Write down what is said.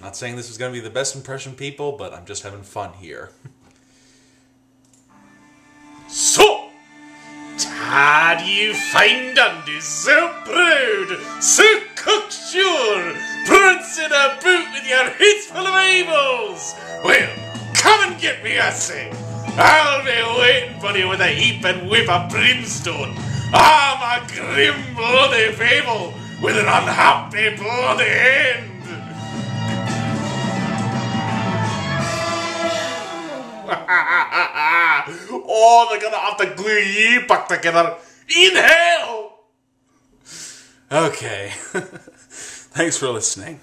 Not saying this is going to be the best impression, people, but I'm just having fun here. So, Tad you find Andy so proud, so cocksure, prancing about with your heads full of evils. Well, come and get me, I say. I'll be waiting for you with a heap and whip of brimstone. I'm a grim bloody fable with an unhappy bloody end. oh, they're gonna have to glue you back together in hell. Okay. Thanks for listening.